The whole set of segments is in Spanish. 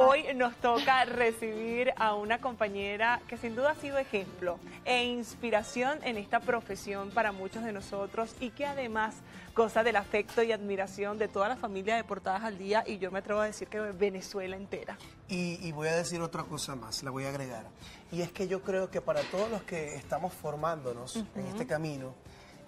Hoy nos toca recibir a una compañera que sin duda ha sido ejemplo e inspiración en esta profesión para muchos de nosotros y que además goza del afecto y admiración de toda la familia de Portadas al Día y yo me atrevo a decir que Venezuela entera. Y, y voy a decir otra cosa más, la voy a agregar. Y es que yo creo que para todos los que estamos formándonos en este camino,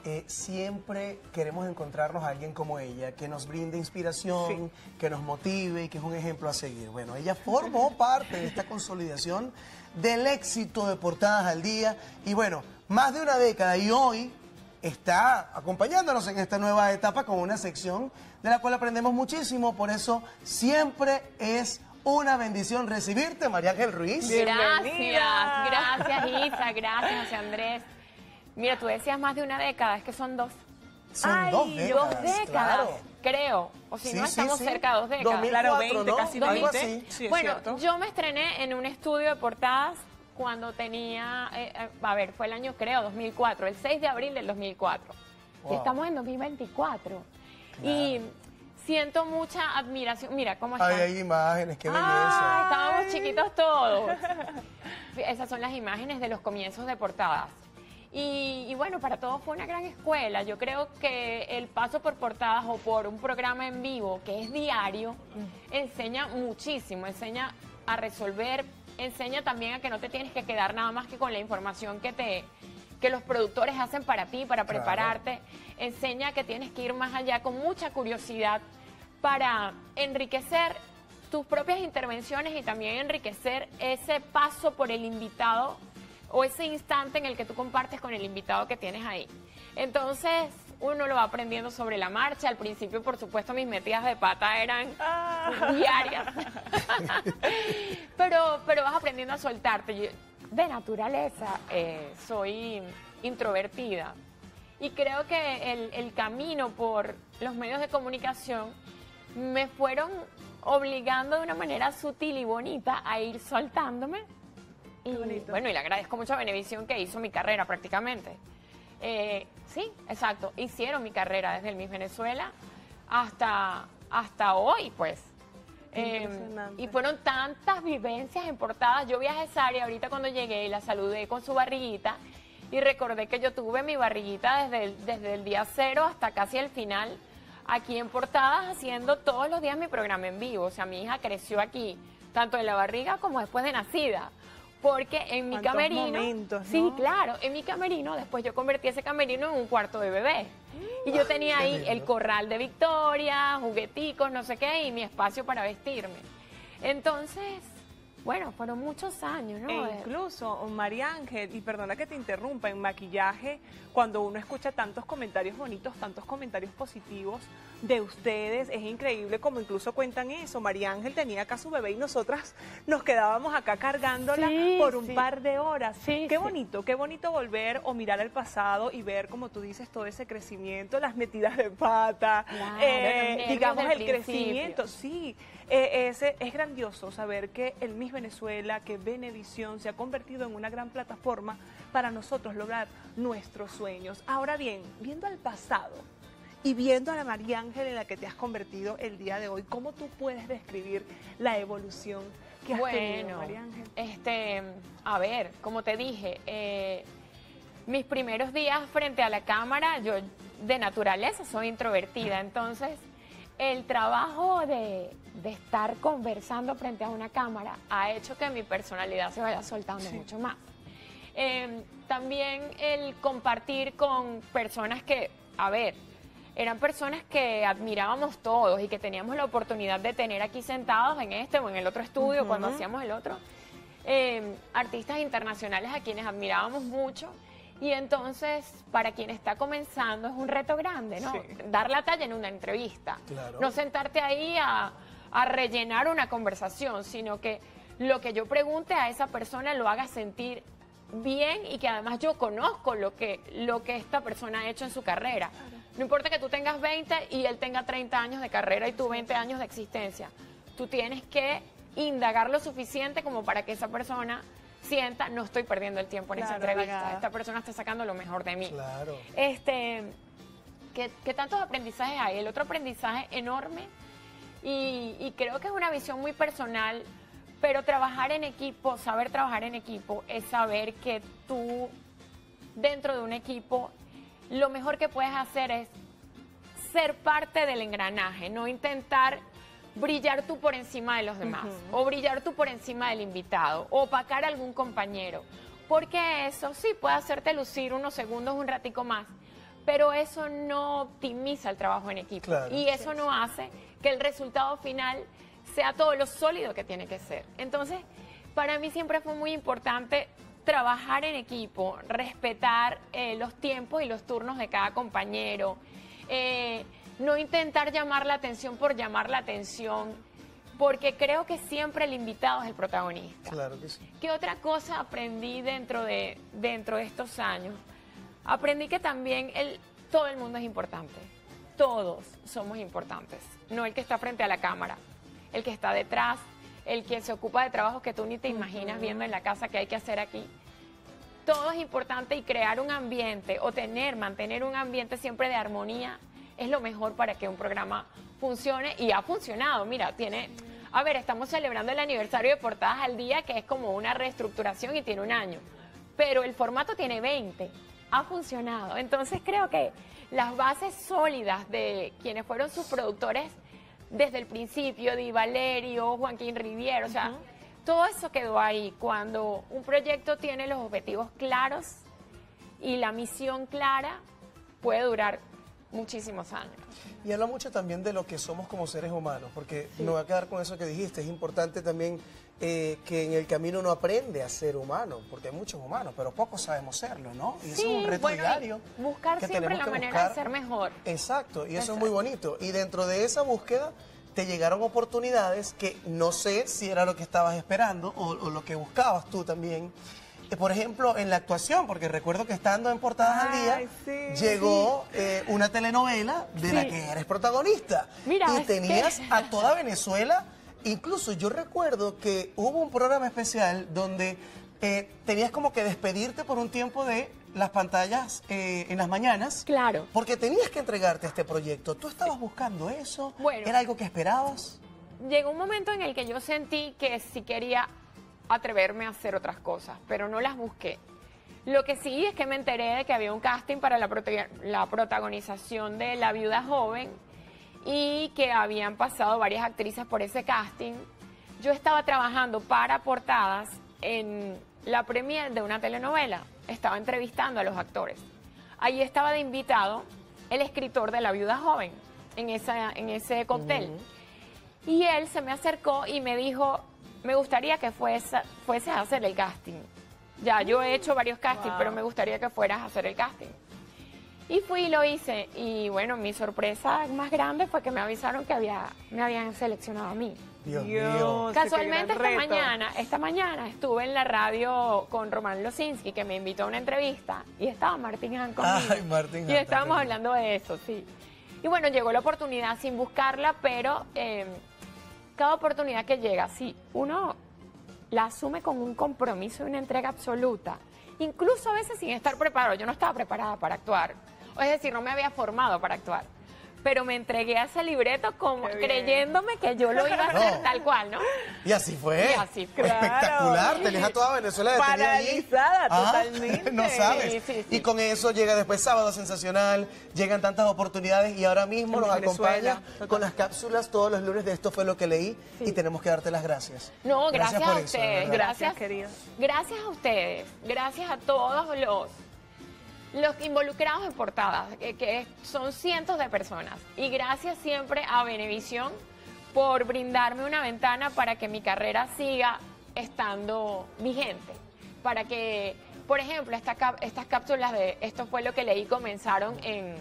eh, siempre queremos encontrarnos a alguien como ella, que nos brinde inspiración, que nos motive y que es un ejemplo a seguir. Bueno, ella formó parte de esta consolidación del éxito de Portadas al Día y bueno, más de una década y hoy está acompañándonos en esta nueva etapa con una sección de la cual aprendemos muchísimo, por eso siempre es una bendición recibirte, María Ángel Ruiz. Gracias, gracias Isa, gracias José Andrés. Mira, tú decías más de una década, es que son dos. Son dos décadas. Dos décadas, claro. creo. O si Sí, no, sí, estamos sí. cerca de dos décadas. 2004, Claro, 20, ¿no? casi Algo 20. así. Sí, es bueno, cierto. yo me estrené en un estudio de portadas cuando tenía, eh, eh, a ver, fue el año creo, 2004, el 6 de abril del 2004. Y estamos en 2024. Y siento mucha admiración. Mira cómo está. Ay, hay imágenes, qué belleza. Ah, estábamos chiquitos todos. Esas son las imágenes de los comienzos de portadas. Y, y bueno, para todos fue una gran escuela. Yo creo que el paso por portadas o por un programa en vivo que es diario enseña muchísimo, enseña a resolver, enseña también a que no te tienes que quedar nada más que con la información que te que los productores hacen para ti, para Claro. prepararte, enseña que tienes que ir más allá con mucha curiosidad para enriquecer tus propias intervenciones y también enriquecer ese paso por el invitado o ese instante en el que tú compartes con el invitado que tienes ahí. Entonces, uno lo va aprendiendo sobre la marcha. Al principio, por supuesto, mis metidas de pata eran diarias. pero, pero vas aprendiendo a soltarte. Yo, de naturaleza, eh, soy introvertida. Y creo que el, el camino por los medios de comunicación me fueron obligando de una manera sutil y bonita a ir soltándome. Y bonito. bueno, y le agradezco mucho a Benevisión que hizo mi carrera prácticamente. Eh, sí, exacto. Hicieron mi carrera desde el Miss Venezuela hasta, hasta hoy, pues. Eh, y fueron tantas vivencias en portadas. Yo viajé a Sari ahorita cuando llegué y la saludé con su barriguita y recordé que yo tuve mi barriguita desde el, desde el día cero hasta casi el final aquí en portadas haciendo todos los días mi programa en vivo. O sea, mi hija creció aquí, tanto en la barriga como después de nacida. Porque en mi camerino. momentos, Sí, claro, en mi camerino, después yo convertí ese camerino en un cuarto de bebé. Y yo tenía qué ahí lindo. el corral de Victoria, jugueticos, no sé qué, y mi espacio para vestirme. Entonces, bueno, fueron muchos años, ¿no? E De- incluso, María Ángel, y perdona que te interrumpa, en maquillaje, cuando uno escucha tantos comentarios bonitos, tantos comentarios positivos de ustedes, es increíble como incluso cuentan eso. María Ángel tenía acá su bebé y nosotras nos quedábamos acá cargándola Sí, por un sí. par de horas. Sí, qué bonito, qué bonito volver o mirar al pasado y ver, como tú dices, todo ese crecimiento, las metidas de pata, Claro, eh, digamos, el crecimiento. Sí, eh, ese, es grandioso saber que el Venezuela, que Venevisión se ha convertido en una gran plataforma para nosotros lograr nuestros sueños. Ahora bien, viendo al pasado y viendo a la María Ángel en la que te has convertido el día de hoy, ¿cómo tú puedes describir la evolución que has tenido, María Ángel? este, a ver, como te dije, eh, mis primeros días frente a la cámara, yo de naturaleza soy introvertida, entonces el trabajo de, de estar conversando frente a una cámara ha hecho que mi personalidad se vaya soltando mucho más. Eh, también el compartir con personas que, a ver, eran personas que admirábamos todos y que teníamos la oportunidad de tener aquí sentados en este o en el otro estudio cuando hacíamos el otro. Eh, artistas internacionales a quienes admirábamos mucho. Y entonces, para quien está comenzando, es un reto grande, ¿no? Sí. Dar la talla en una entrevista. Claro. No sentarte ahí a, a rellenar una conversación, sino que lo que yo pregunte a esa persona lo haga sentir bien y que además yo conozco lo que, lo que esta persona ha hecho en su carrera. No importa que tú tengas 20 y él tenga 30 años de carrera y tú 20 años de existencia. Tú tienes que indagar lo suficiente como para que esa persona sienta, no estoy perdiendo el tiempo en esa entrevista, esta persona está sacando lo mejor de mí. Claro. Este, ¿qué, qué tantos aprendizajes hay? El otro aprendizaje enorme Y, y creo que es una visión muy personal, pero trabajar en equipo, saber trabajar en equipo, es saber que tú, dentro de un equipo, lo mejor que puedes hacer es ser parte del engranaje, no intentar brillar tú por encima de los demás, o brillar tú por encima del invitado, o opacar a algún compañero. Porque eso sí puede hacerte lucir unos segundos, un ratico más, pero eso no optimiza el trabajo en equipo. Claro. y eso no hace que el resultado final sea todo lo sólido que tiene que ser. Entonces, para mí siempre fue muy importante trabajar en equipo, respetar eh, los tiempos y los turnos de cada compañero, eh, no intentar llamar la atención por llamar la atención, porque creo que siempre el invitado es el protagonista. Claro que sí. ¿Qué otra cosa aprendí dentro de, dentro de estos años? Aprendí que también el, todo el mundo es importante. Todos somos importantes. No el que está frente a la cámara, el que está detrás, el que se ocupa de trabajos que tú ni te imaginas viendo en la casa que hay que hacer aquí. Todo es importante y crear un ambiente o tener, mantener un ambiente siempre de armonía es lo mejor para que un programa funcione y ha funcionado. Mira, tiene, a ver, estamos celebrando el aniversario de Portadas al Día, que es como una reestructuración y tiene un año, pero el formato tiene 20, ha funcionado. Entonces creo que las bases sólidas de quienes fueron sus productores desde el principio, Di Valerio, Joaquín Riviero, o sea, todo eso quedó ahí. Cuando un proyecto tiene los objetivos claros y la misión clara, puede durar muchísimos años. Y habla mucho también de lo que somos como seres humanos, porque me voy a quedar con eso que dijiste. Es importante también eh, que en el camino uno aprende a ser humano, porque hay muchos humanos, pero pocos sabemos serlo, ¿no? Y eso es un reto bueno, y diario. buscar que siempre la que manera buscar. de ser mejor. Exacto, y eso Exacto. es muy bonito. Y dentro de esa búsqueda te llegaron oportunidades que no sé si era lo que estabas esperando o, o lo que buscabas tú también. Por ejemplo, en la actuación, porque recuerdo que estando en Portadas al Día, sí, llegó eh, una telenovela de la que eres protagonista. Mira, y que- tenías a toda Venezuela. Incluso yo recuerdo que hubo un programa especial donde eh, tenías como que despedirte por un tiempo de las pantallas eh, en las mañanas. Claro. Porque tenías que entregarte a este proyecto. ¿Tú estabas buscando eso? Bueno. ¿Era algo que esperabas? Llegó un momento en el que yo sentí que sí quería atreverme a hacer otras cosas, pero no las busqué. Lo que sí es que me enteré de que había un casting para la, protagonización de La Viuda Joven y que habían pasado varias actrices por ese casting. Yo estaba trabajando para portadas en la premier de una telenovela. Estaba entrevistando a los actores. Ahí estaba de invitado el escritor de La Viuda Joven en, esa, en ese cóctel. Y él se me acercó y me dijo, me gustaría que fuese, fueses a hacer el casting. Ya, yo he hecho varios castings, Wow. pero me gustaría que fueras a hacer el casting. Y fui y lo hice. Y bueno, mi sorpresa más grande fue que me avisaron que había, me habían seleccionado a mí. Dios, mío. Casualmente esta reto. mañana, esta mañana estuve en la radio con Román Losinski, que me invitó a una entrevista, y estaba Martín Han conmigo. Ay, Martín Y estábamos hablando de eso, sí. Y bueno, llegó la oportunidad sin buscarla, pero eh, cada oportunidad que llega, si uno la asume con un compromiso y una entrega absoluta, incluso a veces sin estar preparado. Yo no estaba preparada para actuar, o es decir, no me había formado para actuar. Pero me entregué a ese libreto como creyéndome que yo lo iba a hacer No. tal cual, ¿no? Y así fue. Y así fue. Espectacular. Claro. Tenías a toda Venezuela detenida allí. Paralizada Ah, totalmente. No sabes. Sí, sí, sí. Y con eso llega después Sábado Sensacional, llegan tantas oportunidades y ahora mismo En nos Venezuela, acompaña total. con las cápsulas todos los lunes de Esto fue lo que leí y tenemos que darte las gracias. No, gracias, por a ustedes. gracias, Gracias, querida. Gracias a ustedes. Gracias a todos los, los involucrados en portadas, que, son cientos de personas. Y gracias siempre a Benevisión por brindarme una ventana para que mi carrera siga estando vigente. Para que, por ejemplo, estas cápsulas de Esto fue lo que leí comenzaron en,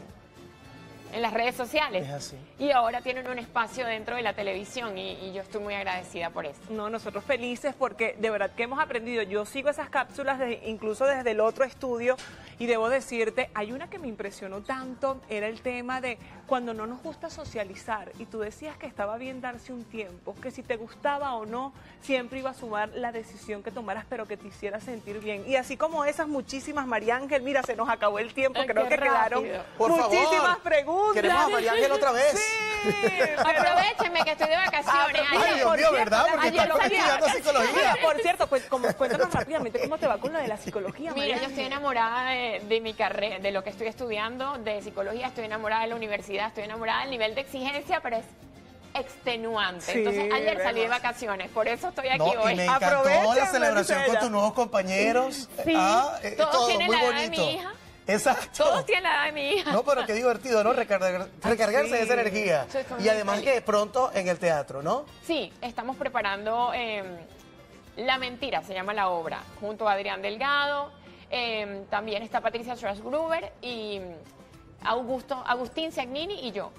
en las redes sociales. Es así. Y ahora tienen un espacio dentro de la televisión y, y yo estoy muy agradecida por eso. No, nosotros felices porque de verdad que hemos aprendido. Yo sigo esas cápsulas de- incluso desde el otro estudio y debo decirte, hay una que me impresionó tanto, era el tema de cuando no nos gusta socializar y tú decías que estaba bien darse un tiempo, que si te gustaba o no, siempre iba a sumar la decisión que tomaras, pero que te hiciera sentir bien. Y así como esas muchísimas, María Ángel, mira, se nos acabó el tiempo, Ay, creo que quedaron rápido. Por muchísimas favor, preguntas. Queremos a María Ángel otra vez. Sí, pero- Aprovechenme que estoy de vacaciones. Ah, Ay, Ayer- Dios por mío, cierto, ¿verdad? Porque estás estudiando psicología. Por cierto, pues, como- cuéntanos rápidamente cómo te va con lo de la psicología. Mira, María yo estoy enamorada de, de mi carrera, de lo que estoy estudiando, de psicología, estoy enamorada de la universidad, estoy enamorada del nivel de exigencia, pero es extenuante. Sí, Entonces, ayer salí de vacaciones, por eso estoy aquí No, hoy. y me encantó Aprovecha, la celebración con tus nuevos compañeros. Sí, Ah, eh, todos todo tienen muy la edad de mi hija. Exacto. Todos tienen la edad de mi hija. No, pero qué divertido, ¿no? Recargar- recargarse de esa energía. Y además feliz. que pronto en el teatro, ¿no? Sí, estamos preparando eh, La Mentira, se llama la obra, junto a Adrián Delgado. eh, también está Patricia Strasgruber y Augusto, Agustín Ciagnini y yo.